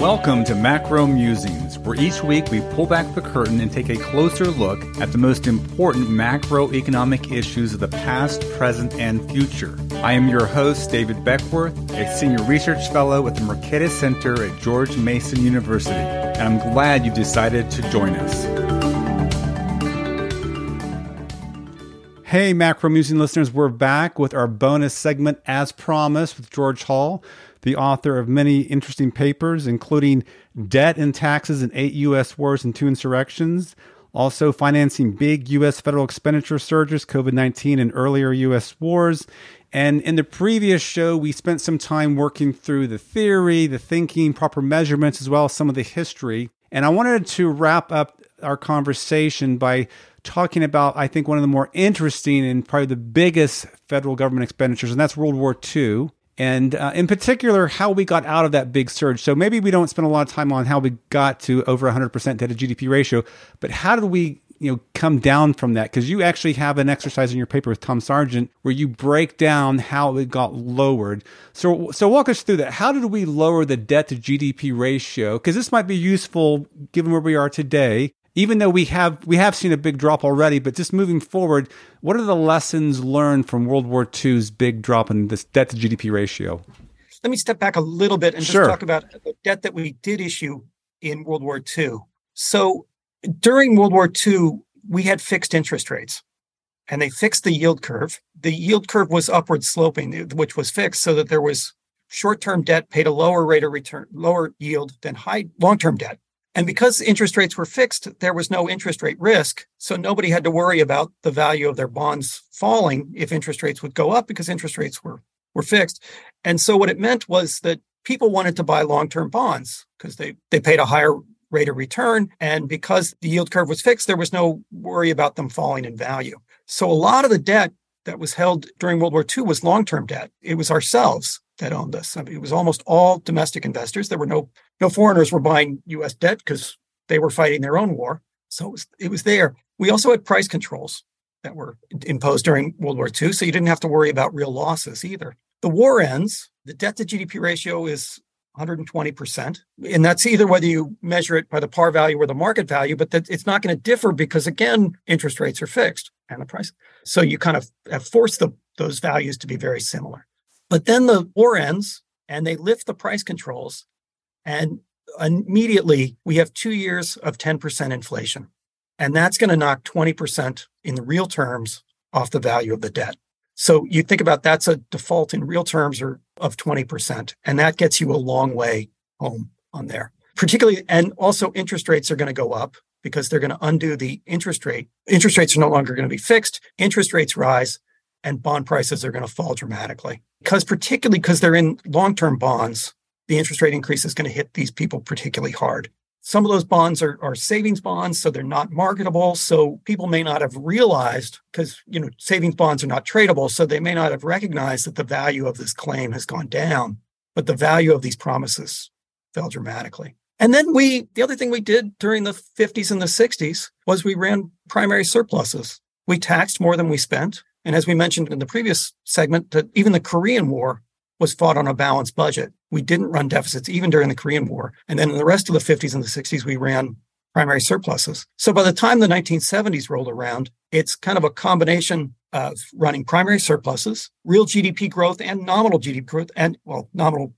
Welcome to Macro Musings, where each week we pull back the curtain and take a closer look at the most important macroeconomic issues of the past, present, and future. I am your host, David Beckworth, a senior research fellow at the Mercatus Center at George Mason University, and I'm glad you've decided to join us. Hey, Macro Musing listeners, we're back with our bonus segment as promised with George Hall the author of many interesting papers, including Debt and Taxes in Eight U.S. Wars and Two Insurrections, also financing big U.S. federal expenditure surges, COVID 19, and earlier U.S. wars. And in the previous show, we spent some time working through the theory, the thinking, proper measurements, as well as some of the history. And I wanted to wrap up our conversation by talking about, I think, one of the more interesting and probably the biggest federal government expenditures, and that's World War II and uh, in particular how we got out of that big surge. So maybe we don't spend a lot of time on how we got to over 100% debt to GDP ratio, but how did we you know come down from that because you actually have an exercise in your paper with Tom Sargent where you break down how it got lowered. So so walk us through that. How did we lower the debt to GDP ratio? Because this might be useful given where we are today even though we have we have seen a big drop already, but just moving forward, what are the lessons learned from World War II's big drop in this debt to GDP ratio? Let me step back a little bit and sure. just talk about the debt that we did issue in World War II. So during World War II, we had fixed interest rates and they fixed the yield curve. The yield curve was upward sloping, which was fixed so that there was short-term debt paid a lower rate of return, lower yield than high long-term debt. And because interest rates were fixed, there was no interest rate risk. So nobody had to worry about the value of their bonds falling if interest rates would go up because interest rates were, were fixed. And so what it meant was that people wanted to buy long-term bonds because they, they paid a higher rate of return. And because the yield curve was fixed, there was no worry about them falling in value. So a lot of the debt that was held during World War II was long-term debt. It was ourselves that owned this. I mean, it was almost all domestic investors. There were no no foreigners were buying U.S. debt because they were fighting their own war. So it was, it was there. We also had price controls that were imposed during World War II, so you didn't have to worry about real losses either. The war ends. The debt to GDP ratio is 120%. And that's either whether you measure it by the par value or the market value, but that it's not going to differ because, again, interest rates are fixed and the price. So you kind of have forced the, those values to be very similar. But then the war ends and they lift the price controls. And immediately we have two years of 10% inflation. And that's going to knock 20% in the real terms off the value of the debt. So you think about that's a default in real terms or of 20%. And that gets you a long way home on there. Particularly, and also interest rates are going to go up because they're going to undo the interest rate. Interest rates are no longer going to be fixed. Interest rates rise and bond prices are going to fall dramatically. Because particularly because they're in long-term bonds, the interest rate increase is going to hit these people particularly hard. Some of those bonds are, are savings bonds, so they're not marketable. So people may not have realized because you know savings bonds are not tradable, so they may not have recognized that the value of this claim has gone down, but the value of these promises fell dramatically. And then we, the other thing we did during the 50s and the 60s was we ran primary surpluses. We taxed more than we spent. And as we mentioned in the previous segment, that even the Korean War was fought on a balanced budget. We didn't run deficits even during the Korean War. And then in the rest of the 50s and the 60s, we ran primary surpluses. So by the time the 1970s rolled around, it's kind of a combination of running primary surpluses, real GDP growth and nominal GDP growth, and well, nominal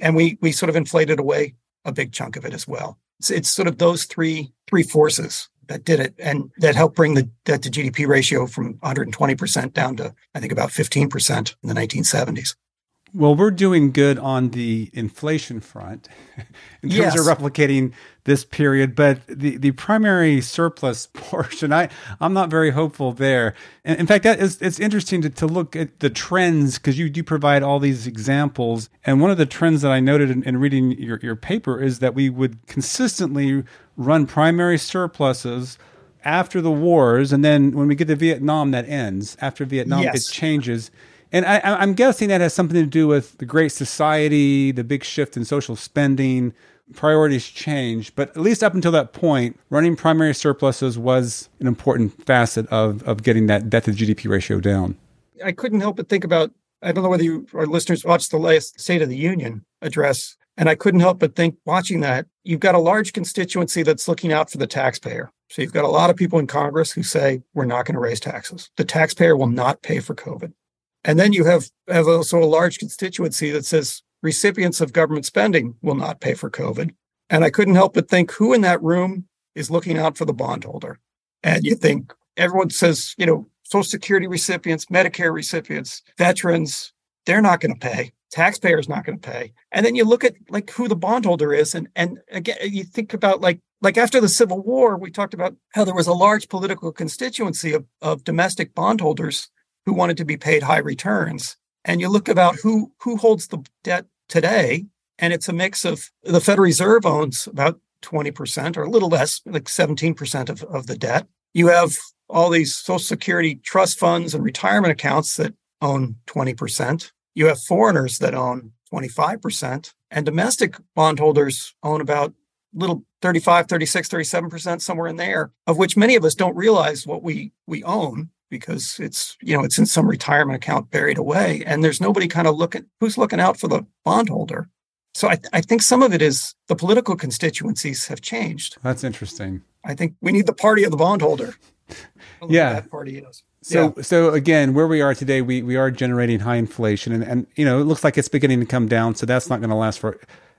and we we sort of inflated away a big chunk of it as well. It's, it's sort of those three three forces that did it and that helped bring the debt to GDP ratio from 120% down to I think about 15% in the 1970s. Well, we're doing good on the inflation front in terms yes. of replicating this period, but the, the primary surplus portion, I, I'm not very hopeful there. And in fact, that is, it's interesting to, to look at the trends because you do provide all these examples. And one of the trends that I noted in, in reading your, your paper is that we would consistently run primary surpluses after the wars. And then when we get to Vietnam, that ends. After Vietnam, yes. it changes. And I, am guessing that has something to do with the Great Society, the big shift in social spending, priorities change. But at least up until that point, running primary surpluses was an important facet of, of getting that debt to GDP ratio down. I couldn't help but think about I don't know whether you, our listeners watched the last State of the Union address, and I couldn't help but think watching that, you've got a large constituency that's looking out for the taxpayer. So you've got a lot of people in Congress who say, we're not going to raise taxes. The taxpayer will not pay for COVID. And then you have, have also a large constituency that says recipients of government spending will not pay for COVID. And I couldn't help but think who in that room is looking out for the bondholder? And you think everyone says, you know, Social Security recipients, Medicare recipients, veterans, they're not going to pay. Taxpayers not going to pay. And then you look at like who the bondholder is, and and again you think about like like after the Civil War, we talked about how there was a large political constituency of, of domestic bondholders who wanted to be paid high returns. And you look about who who holds the debt today, and it's a mix of the Federal Reserve owns about 20% or a little less, like 17% of, of the debt. You have all these Social Security trust funds and retirement accounts that own 20%. You have foreigners that own 25%, and domestic bondholders own about little 35, 36, 37%, somewhere in there, of which many of us don't realize what we we own because it's you know it's in some retirement account buried away and there's nobody kind of looking who's looking out for the bondholder. So I, th- I think some of it is the political constituencies have changed. That's interesting. I think we need the party of the bondholder. Yeah. that party is so yeah. so again where we are today we we are generating high inflation and and you know it looks like it's beginning to come down so that's not going to last for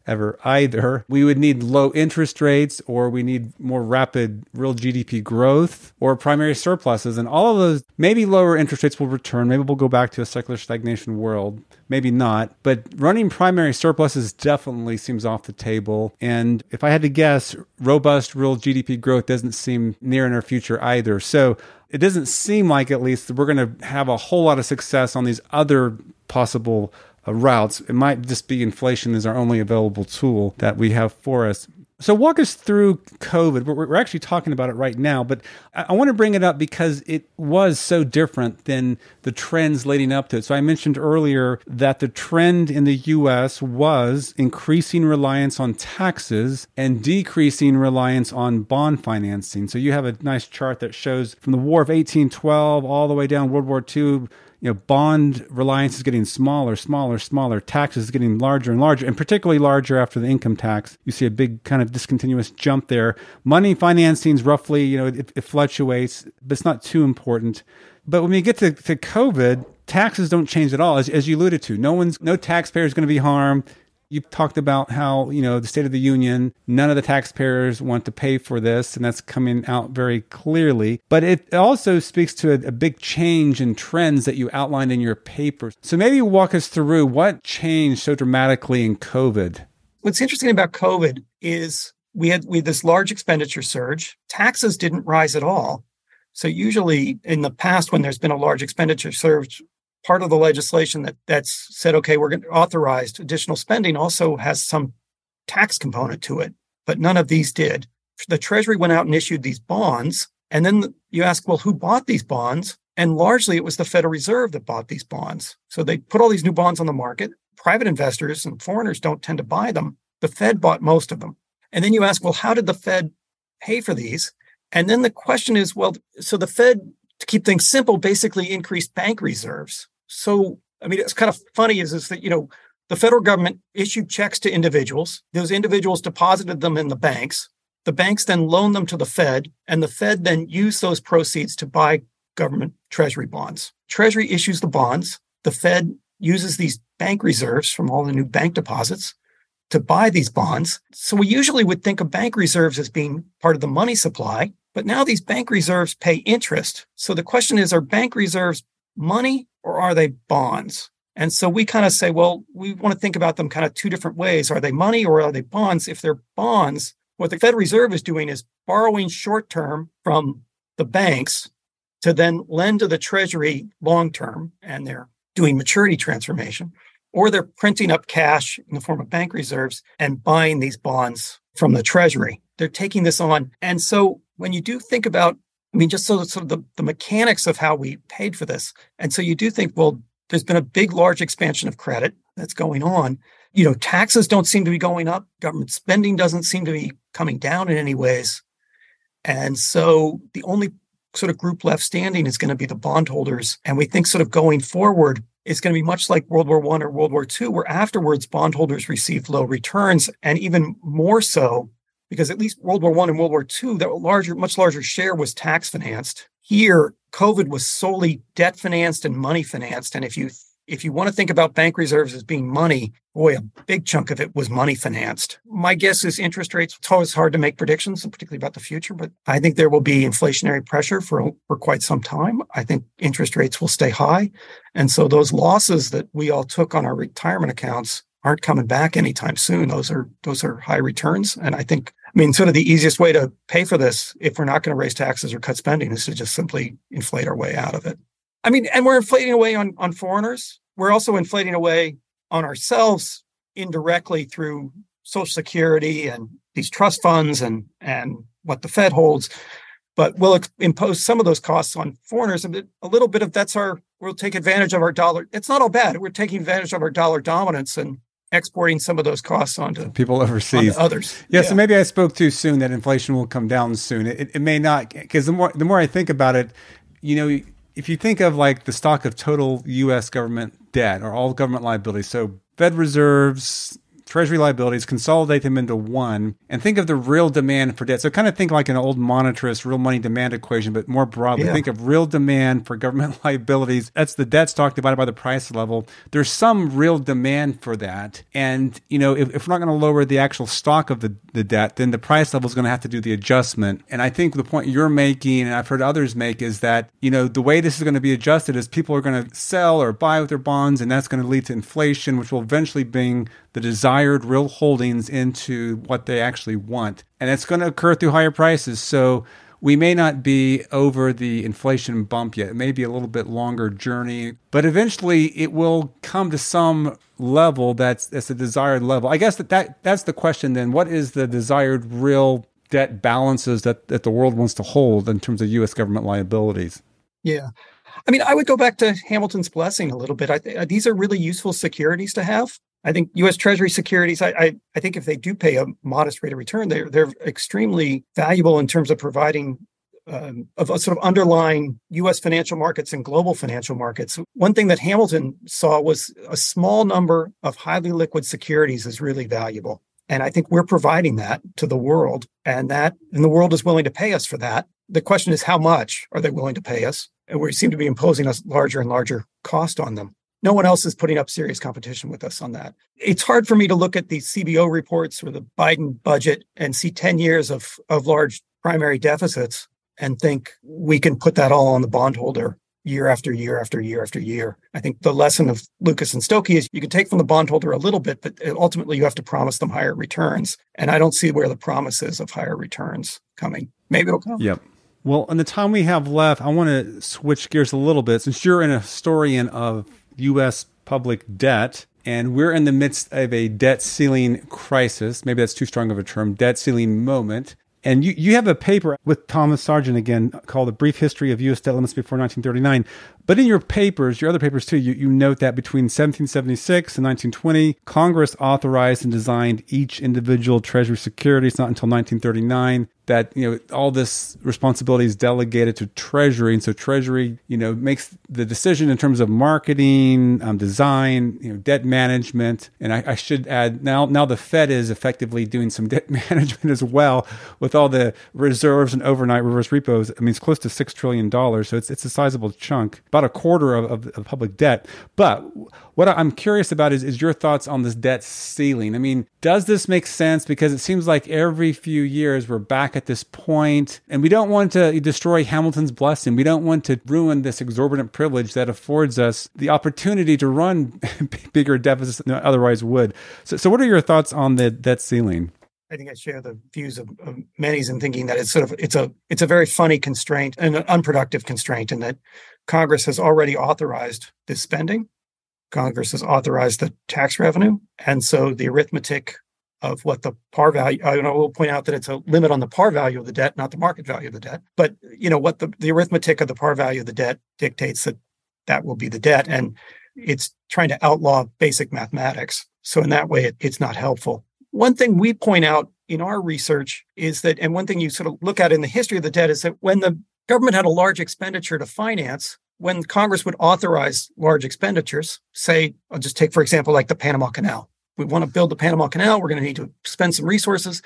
ever either. We would need low interest rates or we need more rapid real GDP growth or primary surpluses. And all of those, maybe lower interest rates will return. Maybe we'll go back to a secular stagnation world. Maybe not. But running primary surpluses definitely seems off the table. And if I had to guess, robust real GDP growth doesn't seem near in our future either. So it doesn't seem like, at least, we're going to have a whole lot of success on these other possible uh, routes. It might just be inflation is our only available tool that we have for us. So, walk us through COVID. We're, we're actually talking about it right now, but I, I want to bring it up because it was so different than the trends leading up to it. So, I mentioned earlier that the trend in the US was increasing reliance on taxes and decreasing reliance on bond financing. So, you have a nice chart that shows from the War of 1812 all the way down World War II you know, bond reliance is getting smaller, smaller, smaller. Taxes is getting larger and larger, and particularly larger after the income tax. You see a big kind of discontinuous jump there. Money financing is roughly, you know, it, it fluctuates, but it's not too important. But when we get to, to COVID, taxes don't change at all, as, as you alluded to. No one's, no taxpayer is going to be harmed. You talked about how, you know, the State of the Union, none of the taxpayers want to pay for this, and that's coming out very clearly. But it also speaks to a, a big change in trends that you outlined in your paper. So maybe walk us through what changed so dramatically in COVID. What's interesting about COVID is we had we had this large expenditure surge. Taxes didn't rise at all. So usually in the past, when there's been a large expenditure surge, part of the legislation that that's said, okay, we're going to authorized additional spending also has some tax component to it, but none of these did. The Treasury went out and issued these bonds. And then you ask, well, who bought these bonds? And largely it was the Federal Reserve that bought these bonds. So they put all these new bonds on the market. Private investors and foreigners don't tend to buy them. The Fed bought most of them. And then you ask, well, how did the Fed pay for these? And then the question is, well, so the Fed to keep things simple, basically increased bank reserves. So, I mean, it's kind of funny is, is that, you know, the federal government issued checks to individuals. Those individuals deposited them in the banks. The banks then loaned them to the Fed, and the Fed then used those proceeds to buy government treasury bonds. Treasury issues the bonds. The Fed uses these bank reserves from all the new bank deposits to buy these bonds. So we usually would think of bank reserves as being part of the money supply. But now these bank reserves pay interest. So the question is are bank reserves money or are they bonds? And so we kind of say, well, we want to think about them kind of two different ways. Are they money or are they bonds? If they're bonds, what the Federal Reserve is doing is borrowing short term from the banks to then lend to the Treasury long term, and they're doing maturity transformation, or they're printing up cash in the form of bank reserves and buying these bonds from the Treasury. They're taking this on. And so when you do think about, I mean, just so sort of the, the mechanics of how we paid for this. And so you do think, well, there's been a big, large expansion of credit that's going on. You know, taxes don't seem to be going up. Government spending doesn't seem to be coming down in any ways. And so the only sort of group left standing is going to be the bondholders. And we think sort of going forward, it's going to be much like World War One or World War II, where afterwards bondholders received low returns, and even more so because at least World War One and World War II, that larger, much larger share was tax financed. Here, COVID was solely debt financed and money financed. And if you if you want to think about bank reserves as being money, boy, a big chunk of it was money financed. My guess is interest rates, it's always hard to make predictions, particularly about the future, but I think there will be inflationary pressure for, for quite some time. I think interest rates will stay high. And so those losses that we all took on our retirement accounts aren't coming back anytime soon. Those are those are high returns. And I think I mean, sort of the easiest way to pay for this, if we're not going to raise taxes or cut spending, is to just simply inflate our way out of it. I mean, and we're inflating away on, on foreigners. We're also inflating away on ourselves indirectly through Social Security and these trust funds and and what the Fed holds. But we'll impose some of those costs on foreigners. and a little bit of that's our. We'll take advantage of our dollar. It's not all bad. We're taking advantage of our dollar dominance and exporting some of those costs onto people overseas, onto others. Yeah, yeah, So maybe I spoke too soon that inflation will come down soon. It, it may not because the more the more I think about it, you know, if you think of like the stock of total U.S. government debt or all government liabilities, so Fed reserves, treasury liabilities, consolidate them into one, and think of the real demand for debt. So kind of think like an old monetarist real money demand equation, but more broadly, yeah. think of real demand for government liabilities. That's the debt stock divided by the price level. There's some real demand for that. And, you know, if, if we're not going to lower the actual stock of the, the debt, then the price level is going to have to do the adjustment. And I think the point you're making, and I've heard others make, is that, you know, the way this is going to be adjusted is people are going to sell or buy with their bonds, and that's going to lead to inflation, which will eventually bring the real holdings into what they actually want. And it's going to occur through higher prices. So we may not be over the inflation bump yet. It may be a little bit longer journey, but eventually it will come to some level that's that's a desired level. I guess that, that that's the question then. What is the desired real debt balances that, that the world wants to hold in terms of US government liabilities? Yeah. I mean, I would go back to Hamilton's blessing a little bit. I th- these are really useful securities to have. I think U.S. Treasury securities. I, I, I think if they do pay a modest rate of return, they're they're extremely valuable in terms of providing um, of a sort of underlying U.S. financial markets and global financial markets. One thing that Hamilton saw was a small number of highly liquid securities is really valuable, and I think we're providing that to the world, and that and the world is willing to pay us for that. The question is, how much are they willing to pay us? And we seem to be imposing a larger and larger cost on them no one else is putting up serious competition with us on that. It's hard for me to look at the CBO reports or the Biden budget and see 10 years of, of large primary deficits and think we can put that all on the bondholder year after year after year after year. I think the lesson of Lucas and Stokey is you can take from the bondholder a little bit, but ultimately you have to promise them higher returns. And I don't see where the promise is of higher returns coming. Maybe it'll come. Yep. Well, in the time we have left, I want to switch gears a little bit. Since you're an historian of U.S. public debt. And we're in the midst of a debt ceiling crisis. Maybe that's too strong of a term, debt ceiling moment. And you, you have a paper with Thomas Sargent again called A Brief History of U.S. Debt Limits Before 1939. But in your papers, your other papers too, you, you note that between 1776 and 1920, Congress authorized and designed each individual Treasury security. It's not until 1939 that you know all this responsibility is delegated to treasury. And so treasury you know makes the decision in terms of marketing um, design you know debt management. And I, I, should add now now the fed is effectively doing some debt management as well with all the reserves and overnight reverse repos. I mean it's close to six trillion dollars. So it's, it's a sizable chunk about a quarter of, of, of public debt but what I'm curious about is, is your thoughts on this debt ceiling. I mean, does this make sense? Because it seems like every few years we're back at this point, and we don't want to destroy Hamilton's blessing. We don't want to ruin this exorbitant privilege that affords us the opportunity to run bigger deficits than otherwise would. So, so what are your thoughts on the debt ceiling? I think I share the views of, of many's in thinking that it's sort of it's a it's a very funny constraint and an unproductive constraint, and that Congress has already authorized this spending Congress has authorized the tax revenue. And so the arithmetic of what the par value, I will point out that it's a limit on the par value of the debt, not the market value of the debt. But, you know, what the, the arithmetic of the par value of the debt dictates that that will be the debt. And it's trying to outlaw basic mathematics. So in that way, it, it's not helpful. One thing we point out in our research is that, and one thing you sort of look at in the history of the debt is that when the government had a large expenditure to finance, when Congress would authorize large expenditures, say, I'll just take, for example, like the Panama Canal. We want to build the Panama Canal. We're going to need to spend some resources.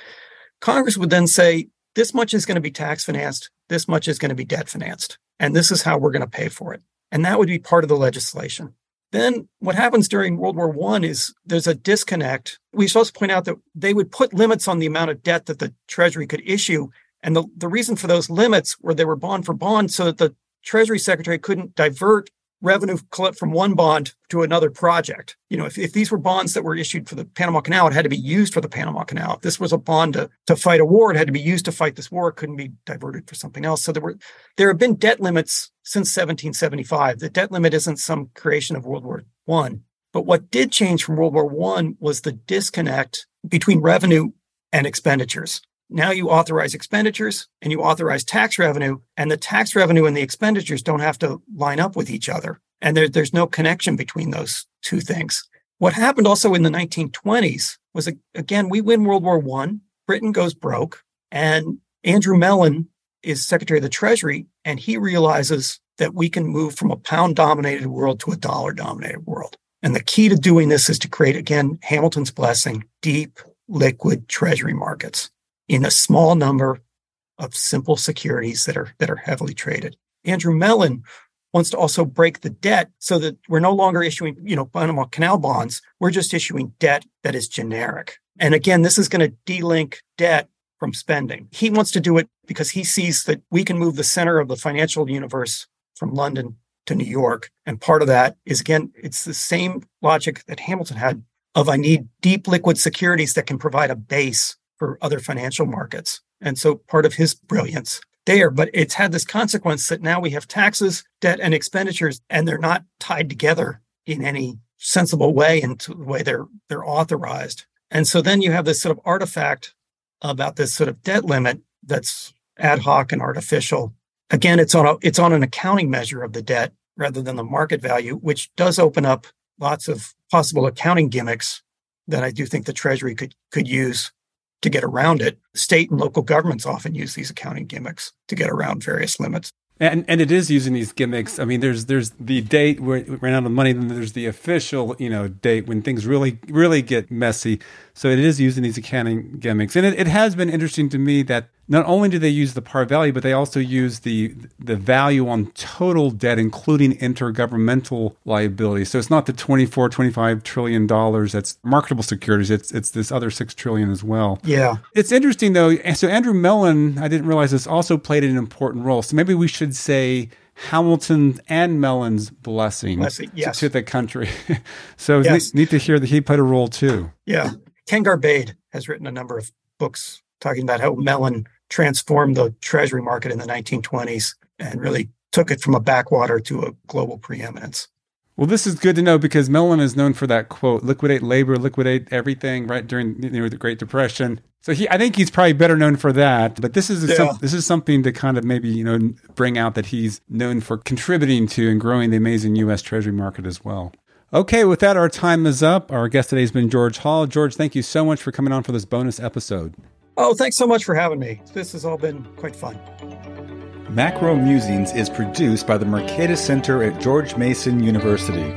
Congress would then say, this much is going to be tax financed, this much is going to be debt financed, and this is how we're going to pay for it. And that would be part of the legislation. Then what happens during World War One is there's a disconnect. We should also point out that they would put limits on the amount of debt that the Treasury could issue. And the, the reason for those limits were they were bond for bond so that the Treasury Secretary couldn't divert revenue from one bond to another project. You know, if, if these were bonds that were issued for the Panama Canal, it had to be used for the Panama Canal. If this was a bond to, to fight a war, it had to be used to fight this war. It couldn't be diverted for something else. So there were there have been debt limits since 1775. The debt limit isn't some creation of World War One. But what did change from World War One was the disconnect between revenue and expenditures. Now you authorize expenditures and you authorize tax revenue, and the tax revenue and the expenditures don't have to line up with each other. And there, there's no connection between those two things. What happened also in the 1920s was, again, we win World War One, Britain goes broke, and Andrew Mellon is Secretary of the Treasury, and he realizes that we can move from a pound dominated world to a dollar dominated world. And the key to doing this is to create, again, Hamilton's blessing, deep, liquid treasury markets in a small number of simple securities that are that are heavily traded. Andrew Mellon wants to also break the debt so that we're no longer issuing, you know, Panama Canal bonds. We're just issuing debt that is generic. And again, this is going to delink debt from spending. He wants to do it because he sees that we can move the center of the financial universe from London to New York. And part of that is again, it's the same logic that Hamilton had of I need deep liquid securities that can provide a base for other financial markets. And so part of his brilliance there, but it's had this consequence that now we have taxes, debt, and expenditures, and they're not tied together in any sensible way into the way they're they're authorized. And so then you have this sort of artifact about this sort of debt limit that's ad hoc and artificial. Again, it's on a it's on an accounting measure of the debt rather than the market value, which does open up lots of possible accounting gimmicks that I do think the Treasury could could use to get around it. State and local governments often use these accounting gimmicks to get around various limits. And and it is using these gimmicks. I mean, there's there's the date where it ran out of money, then there's the official, you know, date when things really really get messy. So it is using these accounting gimmicks, and it, it has been interesting to me that not only do they use the par value, but they also use the the value on total debt, including intergovernmental liability. So it's not the 24, 25 trillion dollars that's marketable securities. It's it's this other six trillion as well. Yeah. It's interesting though. So Andrew Mellon, I didn't realize this also played an important role. So maybe we should say Hamilton and Mellon's blessing, blessing yes. to, to, the country. so yes. neat, neat to hear that he played a role too. Yeah. Ken Garbade has written a number of books talking about how Mellon transformed the treasury market in the 1920s and really took it from a backwater to a global preeminence. Well, this is good to know because Mellon is known for that quote: "Liquidate labor, liquidate everything." Right during you know, the Great Depression. So he, I think he's probably better known for that. But this is yeah. some, this is something to kind of maybe you know bring out that he's known for contributing to and growing the amazing U.S. Treasury market as well. Okay, with that, our time is up. Our guest today has been George Hall. George, thank you so much for coming on for this bonus episode. Oh, thanks so much for having me. This has all been quite fun. Macro Musings is produced by the Mercatus Center at George Mason University.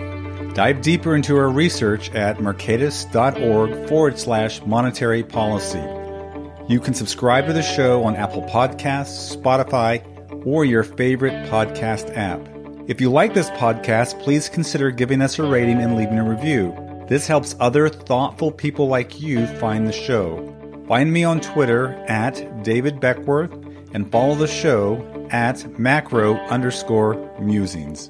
Dive deeper into our research at mercatus.org forward slash monetary policy. You can subscribe to the show on Apple Podcasts, Spotify, or your favorite podcast app. If you like this podcast, please consider giving us a rating and leaving a review. This helps other thoughtful people like you find the show. Find me on Twitter at David Beckworth and follow the show at macro underscore musings.